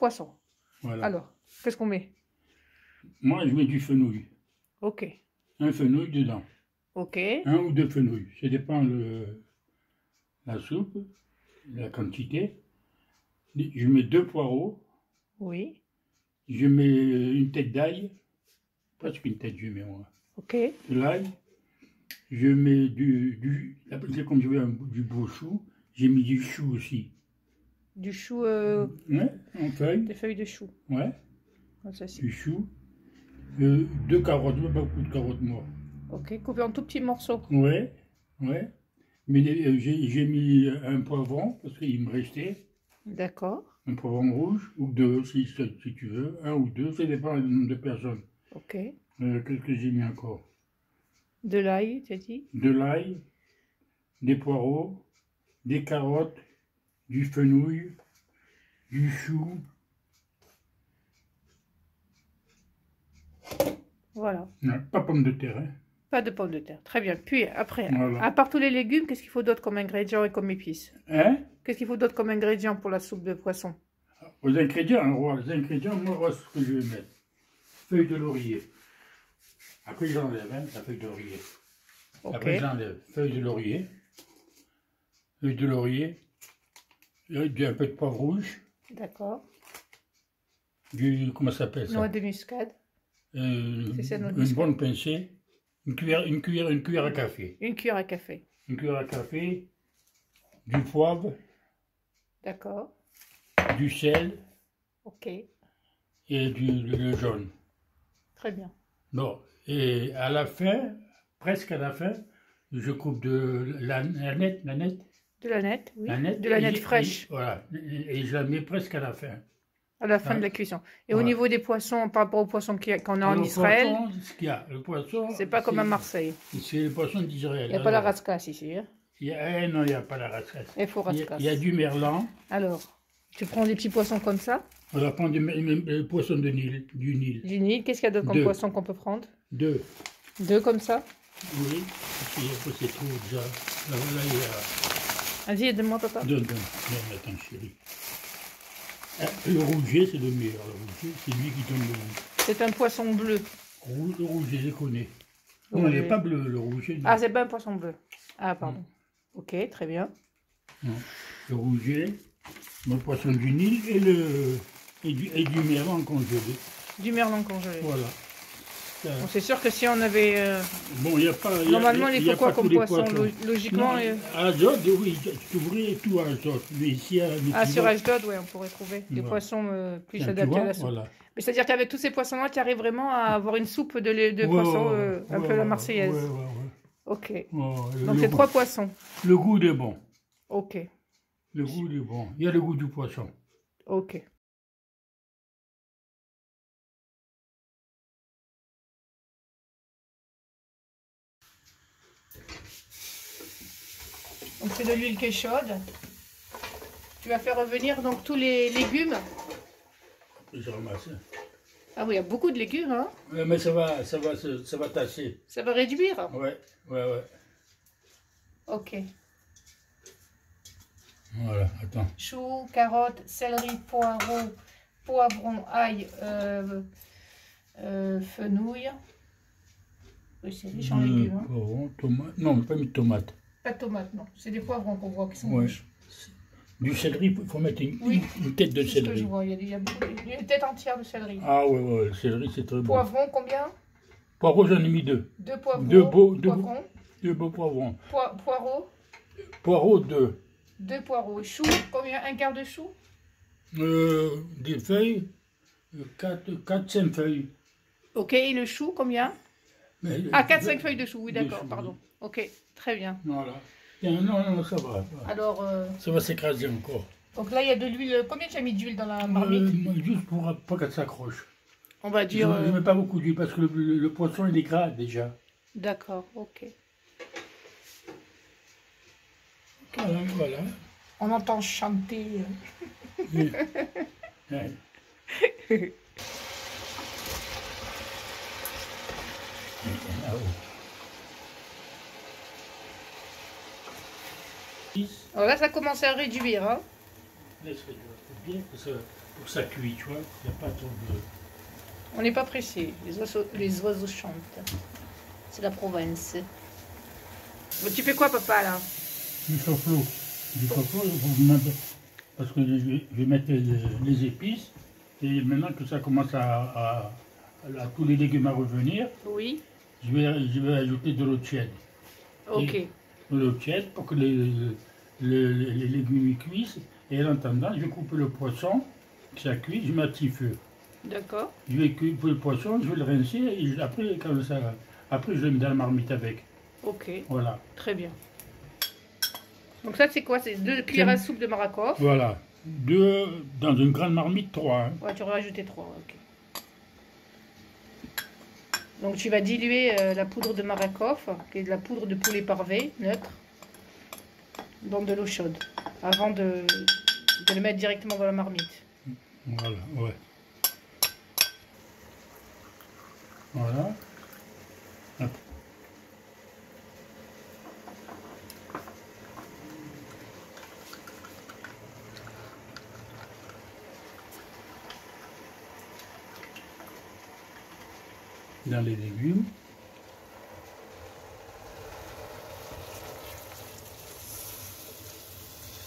poissons. Voilà. Alors, qu'est-ce qu'on met? Moi, je mets du fenouil. Ok. Un fenouil dedans. Ok. Un ou deux fenouils. Ça dépend le, la soupe, la quantité. Je mets deux poireaux. Oui. Je mets une tête d'ail. Presque une tête, je mets moi. Ok. De l'ail. Je mets du, du comme je veux du beau chou. J'ai mis du chou aussi. Du chou, euh, Ouais, en feuille. des feuilles de chou. Ouais, Ah, ça, du chou. Euh, deux carottes, mais pas beaucoup de carottes moi. Ok. Coupé en tout petits morceaux. Ouais, ouais. Mais euh, j'ai j'ai mis un poivron parce qu'il me restait. D'accord. Un poivron rouge, ou deux si, si tu veux. Un ou deux, ça dépend du nombre de personnes. Ok. Euh, Qu'est-ce que j'ai mis encore? De l'ail, tu as dit? De l'ail, des poireaux, des carottes, du fenouil, du chou. Voilà. Non, pas pomme de terre. hein. Pas de pommes de terre. Très bien. Puis après, Voilà. à part tous les légumes, qu'est-ce qu'il faut d'autre comme ingrédients et comme épices? Hein? Qu'est-ce qu'il faut d'autre comme ingrédients pour la soupe de poisson? Aux ingrédients, roi, les ingrédients, moi, ce que je vais mettre. Feuille de laurier. Après, j'enlève hein, la feuille de laurier. Ok. Après, j'enlève feuille de laurier. Feuille de laurier. Du- Un peu de poivre rouge. D'accord. Du, comment ça s'appelle ça Noix de muscade. Euh, ça, Une muscade. bonne pincée. Une cuillère, une, cuillère, une cuillère à café. Une cuillère à café. Une cuillère à café. Du poivre. D'accord. Du sel. Ok. Et du le- le jaune. Très bien. Bon, et à la fin, presque à la fin, je coupe de la, la nette, la nette, De la nette, oui. la nette. de la et- nette et- fraîche voilà, et, et je la mets presque à la fin. à la fin Ouais. de la cuisson. Et au niveau des poissons, par rapport aux poissons qu'on a en Le Israël, poisson, ce qu'il y a, le poisson. c'est pas comme à Marseille. C'est le poisson d'Israël. Il n'y a pas la rascasse ici. hein. il y a- eh non, il n'y a pas la rascasse. Il faut Il y, a, rascasse. il y a du merlan. Alors, tu prends des petits poissons comme ça, On va prendre du mer- le poisson de Nil, du Nil. du Nil. Qu'est-ce qu'il y a d'autre comme poisson qu'on peut prendre? Deux. Deux comme ça? Oui. Et c'est tout déjà. Là, là, il y a. Vas-y, aide-moi, papa. Donne, donne. Non, attends, chérie. Ah, Le rouget, c'est le meilleur. Le rouget, c'est lui qui donne le goût. C'est un poisson bleu. Rouge, le rouget, je les connais. Non, il n'est pas bleu, le rouget. non. Ah, c'est pas un poisson bleu. Ah, pardon. Ok, très bien. Non. Le rouget, le poisson du Nil et, le, et, du, et du merlan congelé. Du merlan congelé. Voilà. Bon, c'est sûr que si on avait... euh, Bon, il a pas. il y a- Normalement, il faut quoi comme poisson Logiquement, Non, euh, Azote, oui, tu tout à azote. Mais ici, à ah, sur Ashdod, ouais, on pourrait trouver des poissons euh, plus adaptés à la soupe. Voilà. Mais c'est-à-dire qu'avec tous ces poissons-là, tu arrives vraiment à avoir une soupe de, de Ouais, poissons ouais, euh, un peu la marseillaise. Ok. Donc c'est trois poissons. Le goût est bon. Ok. Le goût est bon. Il y a le goût du poisson. Ok. Donc c'est de l'huile qui est chaude. Tu vas faire revenir donc tous les légumes. Je ramasse. Ah oui, il y a beaucoup de légumes, hein. Mais ça va, ça va, ça va tasser. Ça va réduire. Ouais, ouais, ouais. Ok. Voilà, attends. Choux, carottes, céleri, poireaux, poivron, ail, euh, euh, fenouil. Oui, c'est riche en légumes. Hein. Non, pas mis de tomate. Pas de tomates, non. C'est des poivrons qu'on voit qui sont Ouais. Du céleri, il faut mettre une, Oui. une tête de C'est ce que je céleri. vois. Il y a, des- il y a beaucoup de- il y a une tête entière de céleri. Ah ouais, ouais, le céleri, c'est très bon. Poivrons, combien? Poivron, j'en ai mis deux. Deux poivrons. Deux beaux- deux beaux- poivrons. Deux beaux poivrons. Poi- poireaux. Poireaux, deux. Deux poireaux. Choux, combien? Un quart de chou Euh, des feuilles, euh, quatre, quatre, cinq feuilles. Ok, et le chou, combien? Mais- Ah, 4-5 feuilles de chou, oui, d'accord, pardon. Ok, très bien. Voilà. Non, non, ça va. Alors, euh, Ça va s'écraser encore. donc là, il y a de l'huile. Combien tu as mis d'huile dans la marmite? Euh, moi, juste pour pas qu'elle s'accroche. On va Je dire. ne euh, mets pas beaucoup d'huile parce que le, le- le poisson il est gras déjà. D'accord, ok. Voilà. voilà. On entend chanter. euh. Ouais. Ah oui. Alors là, ça commence à réduire. Hein Laisse réduire. Bien pour que ça cuit, tu vois. Il n'y a pas trop de... On n'est pas pressé. Les oiseaux, les oiseaux chantent. C'est la Provence. Bon, tu fais quoi, papa, là? Du chaufflot. Du mettez- parce que je vais, mettre les, épices. Et maintenant que ça commence à, à- à- tous les légumes à revenir, Oui. Je vais, je vais ajouter de l'eau tiède. Ok. De l'eau tiède pour que les, les- les- légumes cuisent. Et en attendant, je vais couper le poisson, que ça cuit, je mets petit feu. D'accord. Je vais couper le poisson, je vais le rincer, et je- après, quand ça, après je le mets dans la marmite avec. Ok. Voilà. Très bien. Donc ça, c'est quoi? C'est deux cuillères à soupe de Marakoff. Voilà. Deux, dans une grande marmite, trois. hein. Ouais, tu aurais ajouté trois. Ok. Donc tu vas diluer euh, la poudre de Marakoff, qui est de la poudre de poulet parvé, neutre, dans de l'eau chaude, avant de, de le mettre directement dans la marmite. Voilà, ouais. Voilà. Dans les légumes.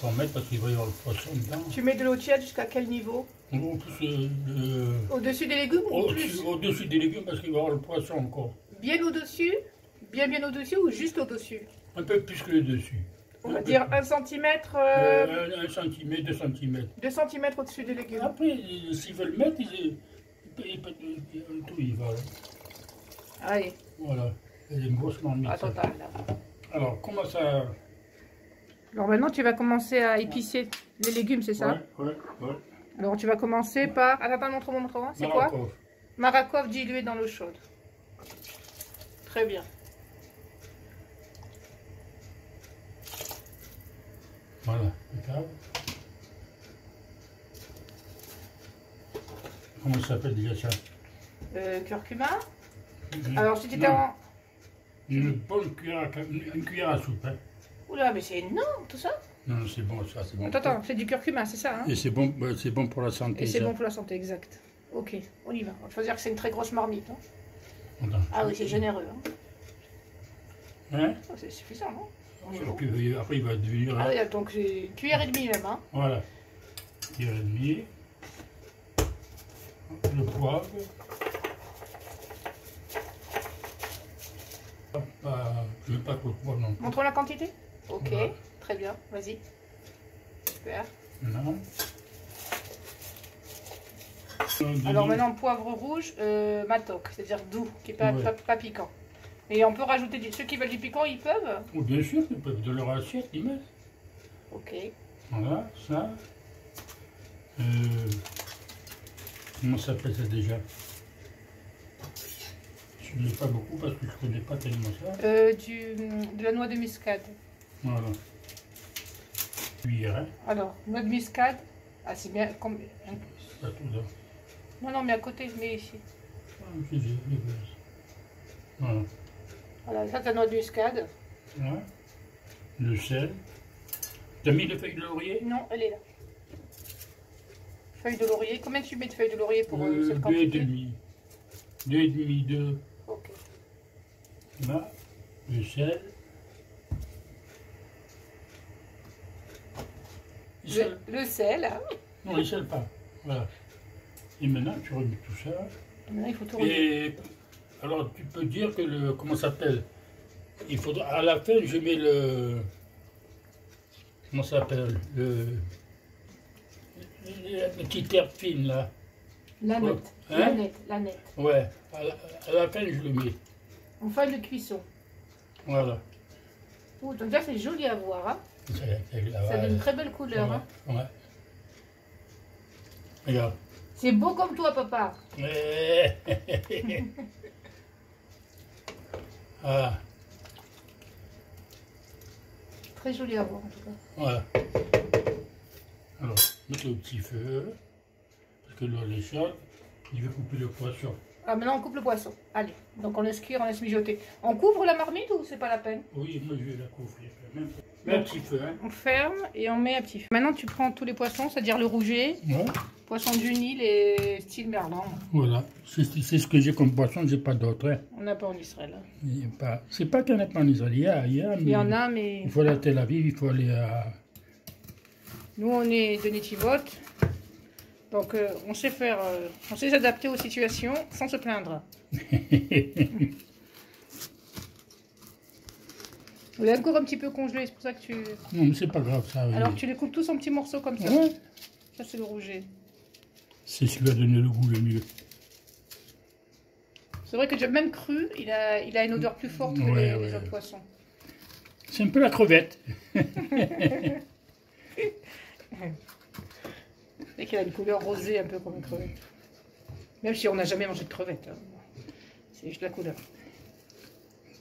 Faut en mettre parce qu'il va y avoir le poisson dedans. Tu mets de l'eau tiède jusqu'à quel niveau euh, euh, Au-dessus des légumes ou au-dessus au-dessus des légumes parce qu'il va y avoir le poisson encore. Bien au-dessus Bien bien au-dessus ou juste au-dessus Un peu plus que le dessus. On va dire plus. 1 cm, Euh, un centimètre, deux centimètres. 2 cm au-dessus des légumes. Après, ils- s'ils veulent mettre, ils, ils ils- tout y va. Allez, Voilà. C'est une grosse marmite. total. là. Alors, comment ça Alors maintenant, tu vas commencer à épicer les légumes, c'est ça Ouais, ouais, ouais. Alors tu vas commencer par... Attends, attends, montre-moi, montre-moi. C'est quoi. Marakoff dilué dans l'eau chaude. Très bien. Voilà, regarde. Comment ça s'appelle déjà ça? Euh, curcuma. Une- Alors si tu étais non, en... Une bonne cuillère à, une, une cuillère à soupe. Hein. Oula, mais c'est énorme tout ça. Non, non, c'est bon, ça, c'est bon. Attends, attends, c'est du curcuma, c'est ça hein Et c'est bon, bah, c'est bon pour la santé. Et c'est bon pour la santé, exact. Ok, on y va. On va dire que c'est une très grosse marmite. hein. Attends. Ah oui, c'est généreux. Hein. Hein Oh, c'est suffisant, non après, il va devenir. Ah oui, donc c'est cuillère et demie même. Hein. Voilà. Cuillère et demie. Le poivre. Pas, je veux pas trop non plus. La quantité. Ok, Voilà. très bien, vas-y. Super. Non. Alors maintenant, poivre rouge, euh, matoc, c'est-à-dire doux, qui n'est pas, Ouais. pas, pas piquant. Et on peut rajouter du... Ceux qui veulent du piquant, ils peuvent Oh, bien sûr, ils peuvent de leur assiette, ils mettent. Ok. Voilà, ça. Euh, comment ça s'appelle ça déjà? Je pas beaucoup parce que je ne connais pas tellement ça. Euh, du, de la noix de muscade. Voilà. Cuillère, hein. Alors, noix de muscade. Ah, c'est bien. comme- C'est pas tout là. Non, non, mais à côté, je mets ici. Ah, Voilà. Voilà, ça, c'est la noix de muscade. Voilà. Le sel. T'as mis les feuilles de laurier? Non, elle est là. Feuille de laurier. Combien tu mets de feuilles de laurier pour euh, Euh, cette Deux et quantité? demi. Deux et demi, deux. Là. Le sel. Le sel. Le, le sel. hein. Non, le sel pas. Voilà. Et maintenant, tu remets tout ça. Maintenant, il faut tourner. Et alors, tu peux dire que le. Comment ça s'appelle? Il faudra. À la fin, je mets le. Comment ça s'appelle? Le. La petite herbe fine, là. La nette. Hein? La nette. La nette. Ouais. À la, à la fin, je le mets. En fin de cuisson. Voilà. Ouh, donc là, c'est joli à voir. Hein. Ça, donne une très belle couleur. hein. Ouais. Regarde. C'est beau comme toi, papa. ah, Très joli à voir, en tout cas. voilà. Alors, mettez au petit feu. Parce que l'eau est chaude. Je vais couper le poisson. Ah, maintenant, on coupe le poisson. Allez. Donc, on laisse cuire, on laisse mijoter. On couvre la marmite ou c'est pas la peine? Oui, moi je vais la couvrir. Même, même un petit feu, hein. On ferme et on met à petit feu. Maintenant, tu prends tous les poissons, c'est-à-dire le rouget, Ouais. Poisson du Nil et style merlan. Voilà, c'est ce que j'ai comme poisson, j'ai pas d'autre. hein. On n'a pas en Israël. hein. Pas- C'est pas qu'il n'y en a pas en Israël, il y a, il y a, Il y en a, mais il faut aller à Tel Aviv, il faut aller à... nous, on est de Netivot. Donc, euh, on sait faire, euh, on sait s'adapter aux situations sans se plaindre. Vous l'avez encore un petit peu congelé, c'est pour ça que tu... non, mais c'est pas grave ça. oui. Alors, tu les coupes tous en petits morceaux comme ça. Ouais, Ça, c'est le rouget. c'est ce qui va donner le goût le mieux. C'est vrai que même cru, il a, il a une odeur plus forte que Ouais, les, ouais. les autres poissons. C'est un peu la crevette. Et qu'il a une couleur rosée, un peu comme une crevette. Même si on n'a jamais mangé de crevette. hein. C'est juste la couleur.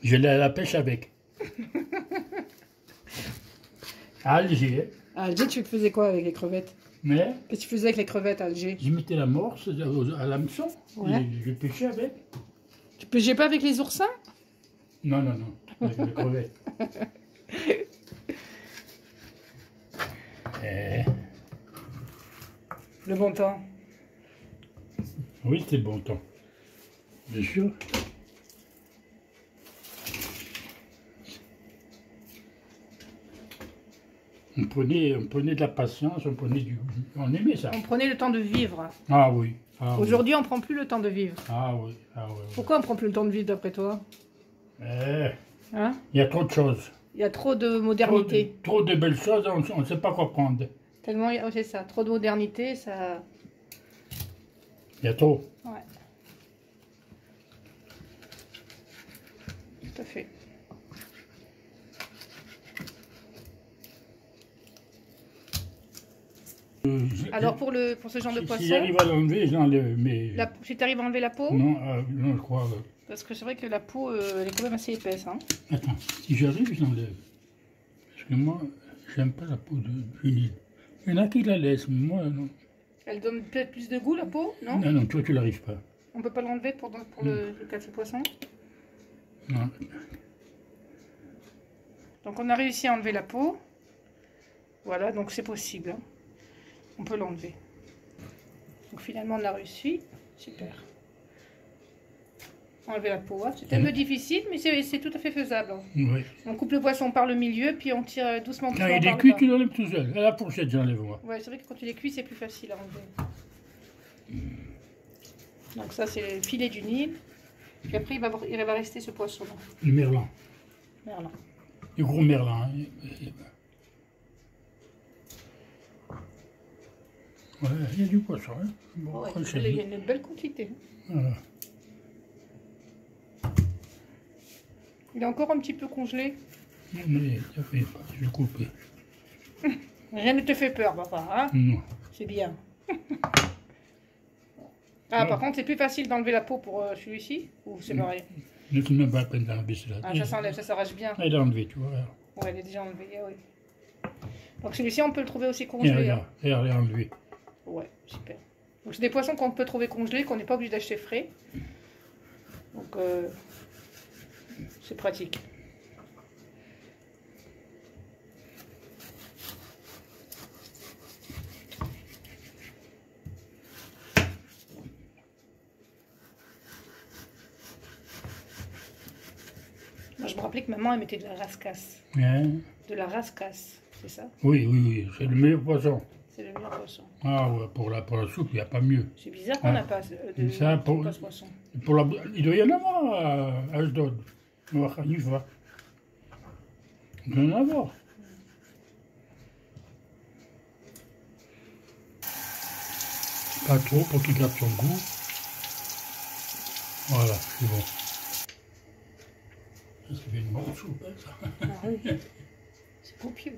Je l'ai à la pêche avec. À Alger, À Alger, tu faisais quoi avec les crevettes? Mais Qu'est-ce que tu faisais avec les crevettes à Alger? je mettais la morse à l'hameçon Ouais. je pêchais avec. Tu pêchais pas avec les oursins? Non, non, non, avec les crevettes. Eh, Le bon temps. oui, c'était bon temps. Bien sûr. On prenait, on prenait de la patience, on prenait du... On aimait ça. On prenait le temps de vivre. Ah oui. Ah oui. Aujourd'hui, on prend plus le temps de vivre. Ah oui. Ah oui. oui. Pourquoi on prend plus le temps de vivre d'après toi? Eh, Hein? Il y a trop de choses. Il y a trop de Trop de, modernité. trop de belles choses, on ne sait pas quoi prendre. Tellement, oh, c'est ça, trop de modernité, ça... Il y a trop. Ouais. Tout à fait. Euh, je- Alors pour, le, pour ce genre de poisson, si j'arrive à l'enlever, j'enlève. Mais la, si tu arrives à enlever la peau, non, euh, non, je crois. euh, parce que c'est vrai que la peau, euh, elle est quand même assez épaisse. Hein. Attends, si j'arrive, j'enlève. Parce que moi, j'aime pas la peau de du Nil. Il y en a qui la laissent, moi, non. Elle donne peut-être plus de goût, la peau, non Non, non, toi, tu n'arrives pas. On peut pas l'enlever pour, pour le, le cas de ce poisson Non. Donc on a réussi à enlever la peau. Voilà, donc c'est possible. hein. On peut l'enlever. Donc finalement on a réussi. Super. Enlever la peau. hein. C'est un Mhm. peu difficile, mais c'est tout à fait faisable. hein. Oui. On coupe le poisson par le milieu, puis on tire euh, doucement, doucement il y a par des le cuits bas. qui l'enlèvent tout seul. À la fourchette, j'enlève moi. Ouais, c'est vrai que quand tu les cuis, c'est plus facile à enlever. Donc ça, c'est le filet du Nil. Puis après, il va, il va rester ce poisson-là. Le merlan. Merlan. Le gros merlan. hein. Ouais, il y a du poisson. Hein. Bon, Ouais, il y a une belle quantité. Voilà. Il est encore un petit peu congelé. Non, mais ça fait pas, je vais couper. Rien ne te fait peur, papa. Hein? Non. c'est bien. Ah, par contre, c'est plus facile d'enlever la peau pour euh, celui-ci Ou c'est pareil? Ne te même pas la peine d'enlever cela. Ah, ça s'enlève, ça s'arrache bien. Ah, il est enlevé, tu vois. Ouais, elle est déjà enlevée, ah oui. Donc celui-ci, on peut le trouver aussi Et congelé. regarde, hein. et regarde, enlevé. Ouais, super. Donc c'est des poissons qu'on peut trouver congelés, qu'on n'est pas obligé d'acheter frais. Donc euh, c'est pratique. Moi, je me rappelais que maman, elle mettait de la rascasse. Hein? De la rascasse, c'est ça? Oui, oui, oui, c'est le meilleur poisson. C'est le meilleur poisson. Ah ouais, pour la, pour la soupe, il n'y a pas mieux. C'est bizarre qu'on Ah. n'a pas euh, de, Ça, pour- pas ce poisson. Pour la, il doit y en avoir à à Ashdod, à Khalifa. Il doit y en avoir. Pas trop pour qu'il garde son goût. Voilà, c'est bon. Ça, fait une bonne soupe, ça. Ah oui. C'est copieux.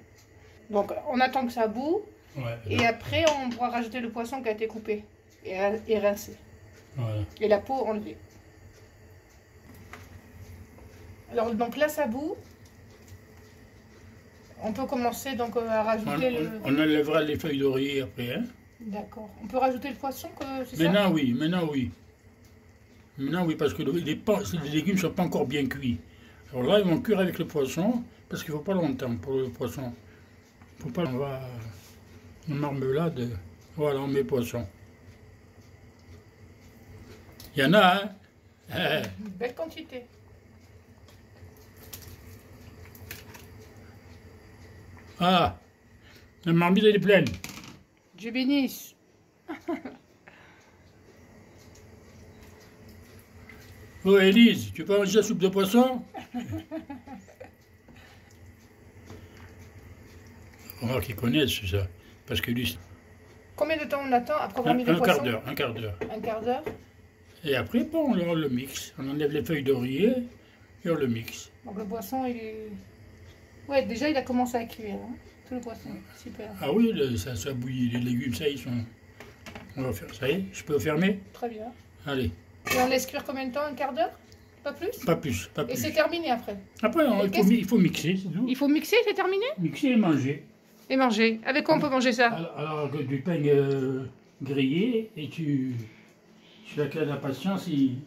Donc on attend que ça boue Ouais, et après on pourra rajouter le poisson qui a été coupé et, et rincé. voilà. Et la peau enlevée. Alors donc là ça bout. On peut commencer donc euh, à On, rajouter le. on- on enlèvera les feuilles d'oreiller après, hein. D'accord. On peut rajouter le poisson que c'est ça? Maintenant, oui, maintenant, oui. Maintenant, oui, parce que le- les, légumes ne sont pas encore bien cuits. Alors là, ils vont cuire avec le poisson, parce qu'il ne faut pas longtemps pour le poisson. faut pas, on va en marmelade, voilà, on met poisson. Il y en a, hein Une belle quantité. Ah, la marmite, elle est pleine. Dieu bénisse. Oh, Élise, tu peux manger la soupe de poisson Remarque qu'ils connaissent ça. Parce que lui, Combien de temps on attend après avoir un, mis le un poisson quart d'heure, un quart d'heure. Un quart d'heure. Et après, bon, on le- on le mixe. On enlève les feuilles d'oreiller et on le mixe. Donc le poisson, il est... Ouais, déjà, il a commencé à cuire. hein, Tout le poisson. Super. Ah oui, le- ça, ça bouillit. Les légumes, ça, ils sont... On va faire ça. y est, je peux fermer Très bien. Allez, Et on laisse cuire combien de temps Un quart d'heure? Pas plus? Pas plus, pas Et plus. c'est terminé après. Après, on- Et il, faut, il faut mixer, c'est tout. Il faut mixer, c'est terminé? Mixer et manger. Et manger. Avec quoi on peut manger ça? Alors, du pain euh, grillé et tu, tu as la patience, il,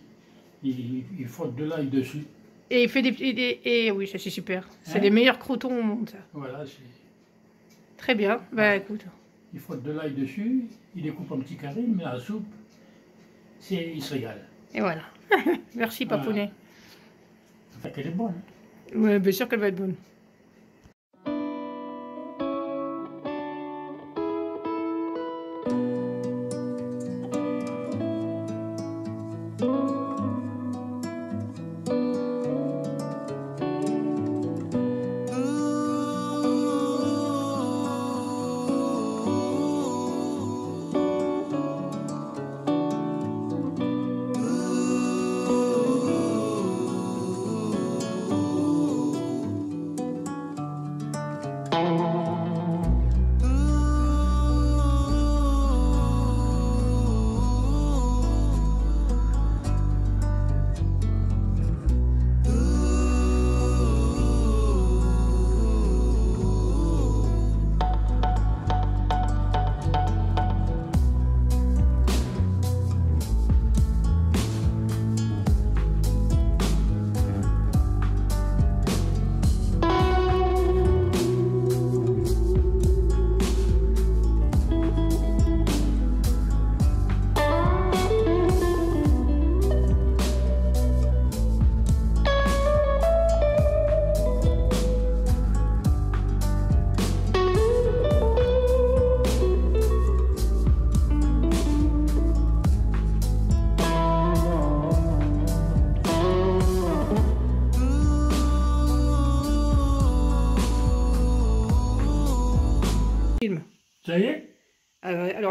il, il frotte de l'ail dessus. Et il fait des petits... Et, et oui, ça c'est super. C'est Hein les meilleurs croutons au monde, ça. Voilà, c'est- Très bien. Bah écoute. il frotte de l'ail dessus, il découpe en petits carrés, il met à la soupe, c'est, il se régale. Et voilà. Merci, Voilà. Papounet. Enfin, qu'elle est bonne. Ouais, bien sûr qu'elle va être bonne.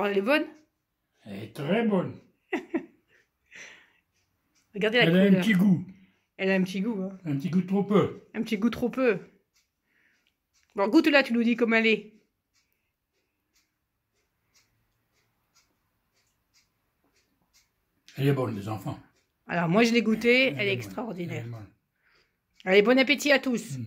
Elle est bonne Elle est très bonne. Regardez la Elle a un petit goût, Elle a un petit goût. hein. un petit goût trop peu. Un petit goût trop peu. Bon, goûte-la, tu nous dis comment elle est. Elle est bonne, les enfants. Alors, moi, je l'ai goûtée, elle est extraordinaire. elle est. Allez, bon appétit à tous. Mm.